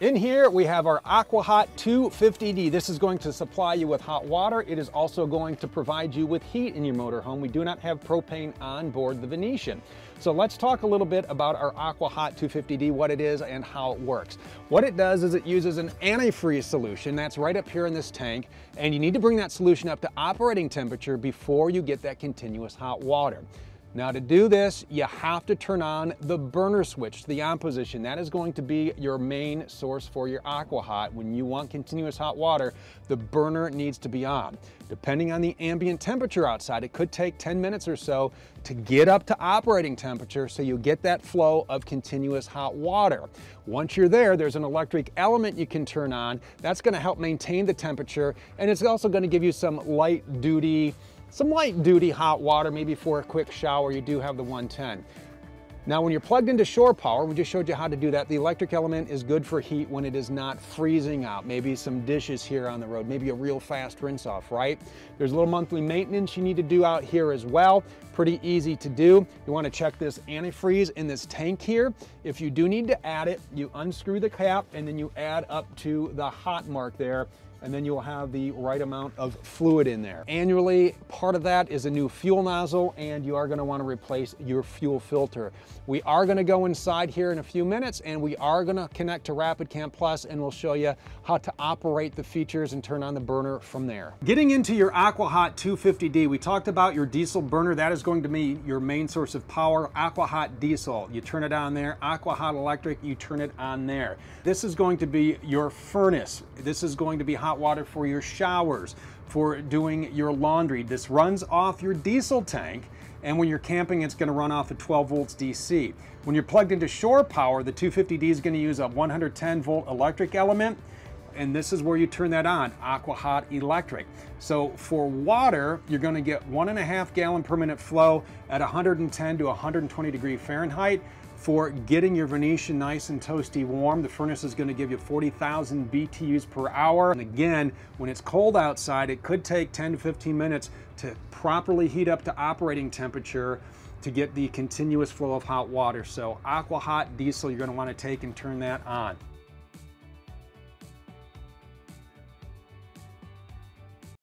In here, we have our AquaHot 250D. This is going to supply you with hot water. It is also going to provide you with heat in your motorhome. We do not have propane on board the Venetian. So let's talk a little bit about our AquaHot 250D, what it is and how it works. What it does is it uses an antifreeze solution that's right up here in this tank, and you need to bring that solution up to operating temperature before you get that continuous hot water. Now to do this, you have to turn on the burner switch, to the on position. That is going to be your main source for your aqua hot. When you want continuous hot water, the burner needs to be on. Depending on the ambient temperature outside, it could take 10 minutes or so to get up to operating temperature so you get that flow of continuous hot water. Once you're there, there's an electric element you can turn on. That's gonna help maintain the temperature and it's also gonna give you some light duty some light duty hot water, maybe for a quick shower, you do have the 110. Now when you're plugged into shore power, we just showed you how to do that. The electric element is good for heat when it is not freezing out. Maybe some dishes here on the road, maybe a real fast rinse off, right? There's a little monthly maintenance you need to do out here as well. Pretty easy to do. You wanna check this antifreeze in this tank here. If you do need to add it, you unscrew the cap and then you add up to the hot mark there and then you'll have the right amount of fluid in there. Annually, part of that is a new fuel nozzle and you are gonna to want to replace your fuel filter. We are gonna go inside here in a few minutes and we are gonna connect to RapidCam Plus and we'll show you how to operate the features and turn on the burner from there. Getting into your AquaHot 250D, we talked about your diesel burner. That is going to be your main source of power, AquaHot diesel. You turn it on there, AquaHot electric, you turn it on there. This is going to be your furnace. This is going to be hot hot water for your showers, for doing your laundry. This runs off your diesel tank and when you're camping, it's gonna run off at 12 volts DC. When you're plugged into shore power, the 250D is gonna use a 110 volt electric element, and this is where you turn that on, Aqua Hot Electric. So for water, you're gonna get one and a half gallon per minute flow at 110 to 120 degree Fahrenheit for getting your Venetian nice and toasty warm. The furnace is gonna give you 40,000 BTUs per hour. And again, when it's cold outside, it could take 10 to 15 minutes to properly heat up to operating temperature to get the continuous flow of hot water. So Aqua Hot diesel, you're gonna to want to take and turn that on.